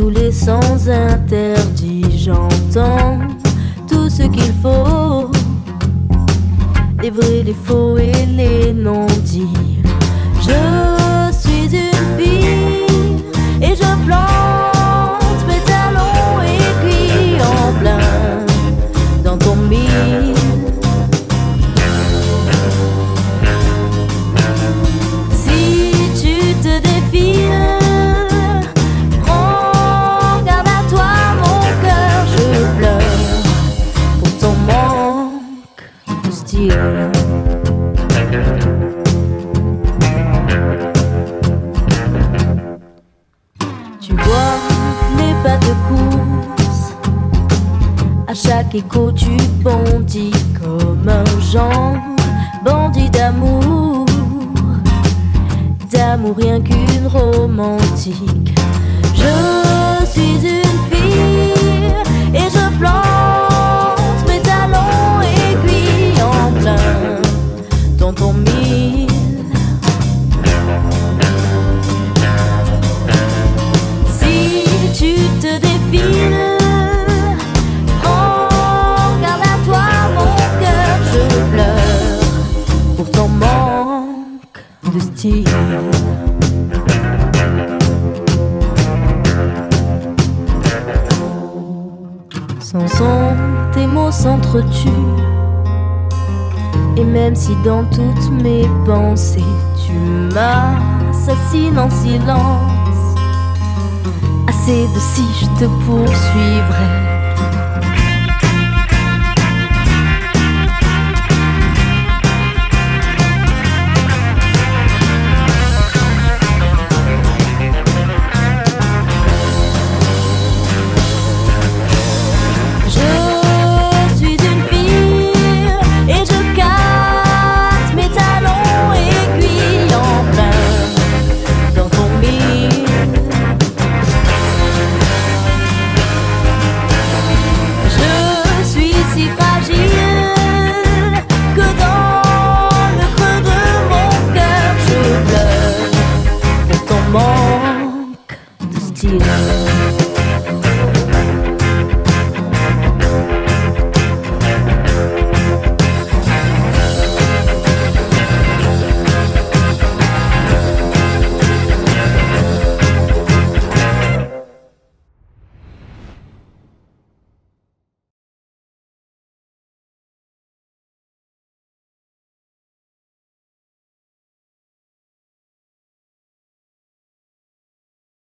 tous les sens interdits, j'entends tout ce qu'il faut, les vrais, les faux et les non-dits. Tu vois mes pas de course À chaque écho tu bondis comme un genre Bandit d'amour. D'amour rien qu'une romantique. Je Si tu te défiles, prends à toi, mon cœur, je pleure pour ton manque de style. Sans son, tes mots s'entretuent. Et même si dans toutes mes pensées tu m'assassines en silence, assez de si je te poursuivrai 记得。